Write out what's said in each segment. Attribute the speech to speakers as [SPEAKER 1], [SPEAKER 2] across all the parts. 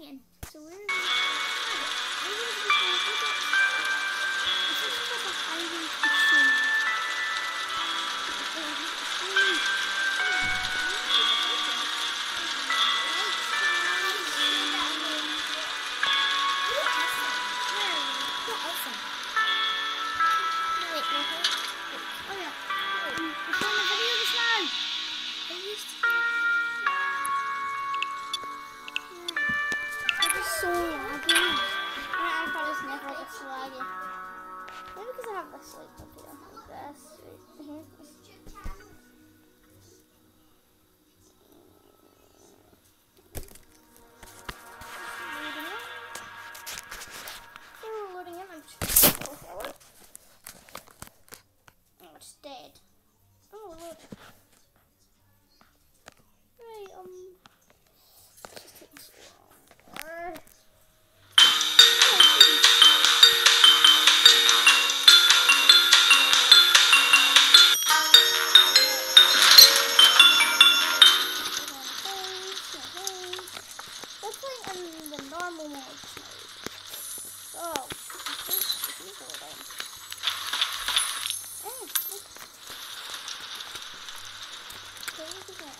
[SPEAKER 1] lion.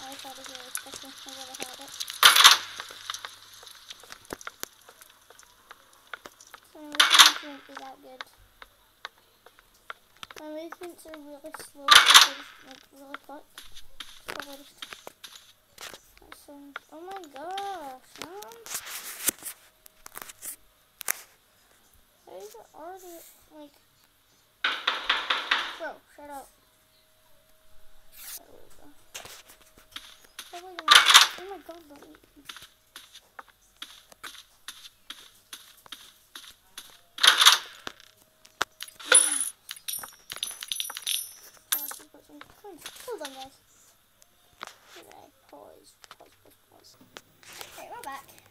[SPEAKER 1] I thought it was really special. I have had it. So my movement is that good. My movements are really slow, like really quick. So awesome. Oh my gosh, man. How is it already, like, bro, shut up. There we go. Oh my god. Oh my god, buddy. Hold on guys. Pause, pause, pause, pause. Okay, we're back.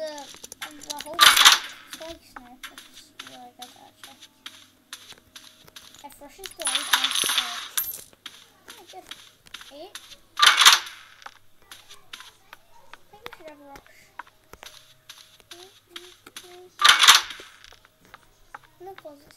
[SPEAKER 1] the in the hole spikes now. That's where I got that check. I first it's the light and. Eight. I think we should have a. No close this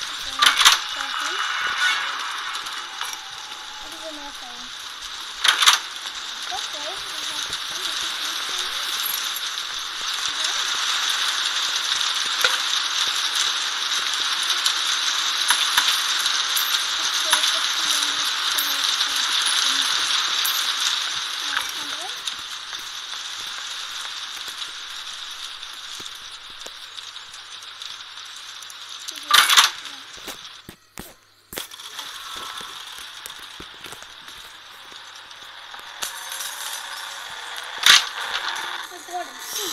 [SPEAKER 1] water. So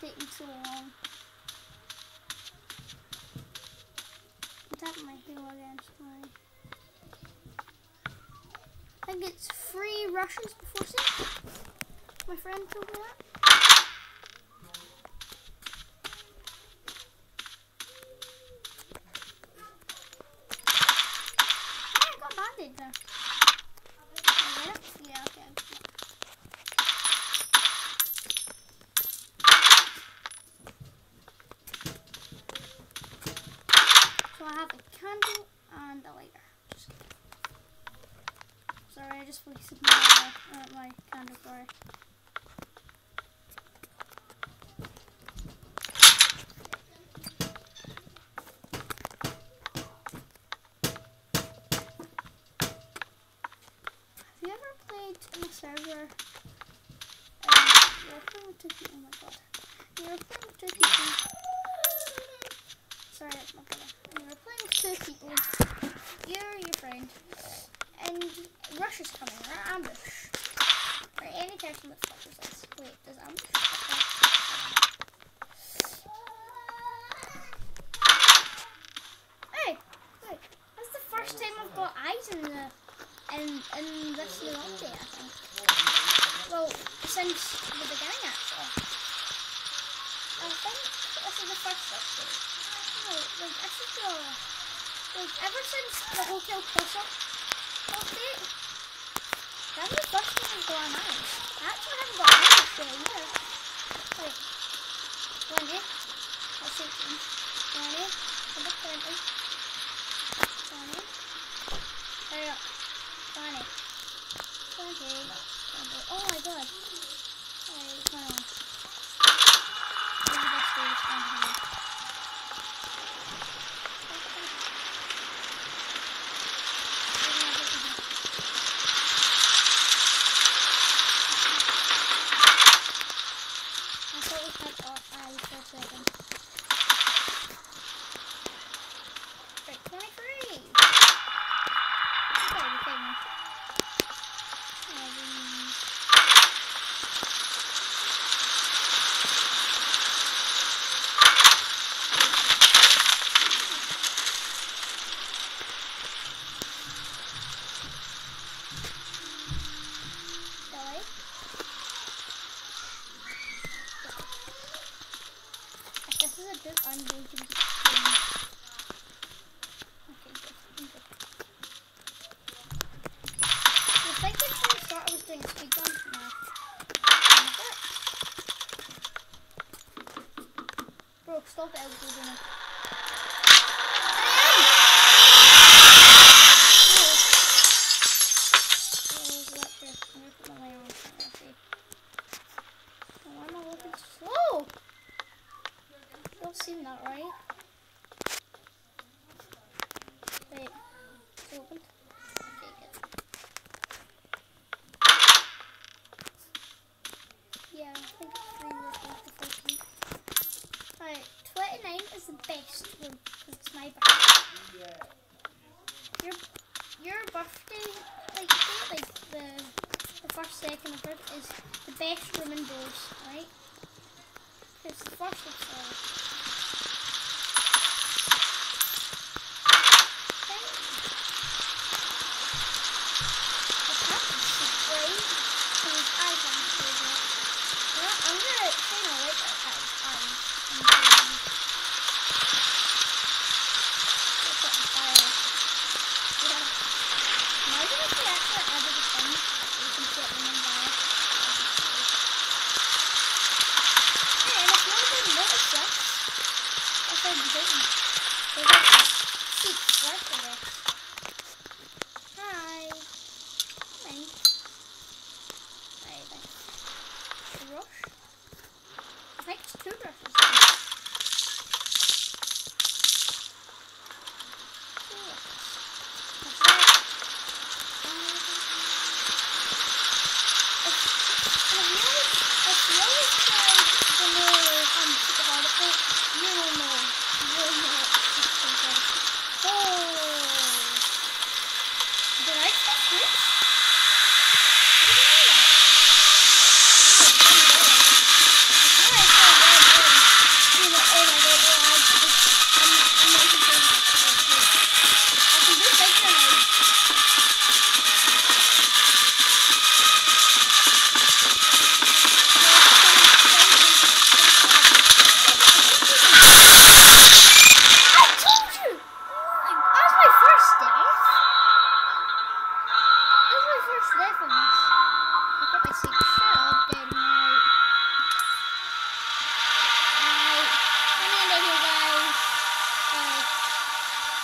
[SPEAKER 1] Taking so long. Tap my heel again? my. I think it's free rushes before six. My friend told me that. Just wasted my, uh, my candle, sorry. Have you ever played in a server? Um. Oh my god. You're playing with two. Sorry, that's brother. And you're playing with people. You're your friend. And Russia's coming, right? Ambush. Right, any person that fuckers this. Wait, does ambush? Hey, wait. That's the first time I've got eyes in the in in this new update, I think. Well, since the beginning actually. I think this is the first update. No, like this is the like ever since the Hotel Plus up update. That's the first time I've got an eyes. I actually haven't got eyes for a year. Wait. Twenty. That's eighteen. Twenty. Number twenty. Twenty. Hurry up. Twenty. Twenty. Twenty. Oh my god. Alright, come on. Maybe that's the best one here. I thought we had all eyes for a second. Right, 23! Okay, we finished. Um, Billy? If this is a good I'm going to be Okay, good. I'm good. I think from the start I was doing speed run. No. I'm not it. Bro, stop it, I was doing it. Why am I looking slow? Don't seem that right. Wait, it's opened. Okay, good. Yeah, I think it's three was after 14. Alright, 29 is the best one because it's my birthday. Your, your birthday, like, like the, the first, second, and third is the best room indoors, right? It's the first of all. Uh,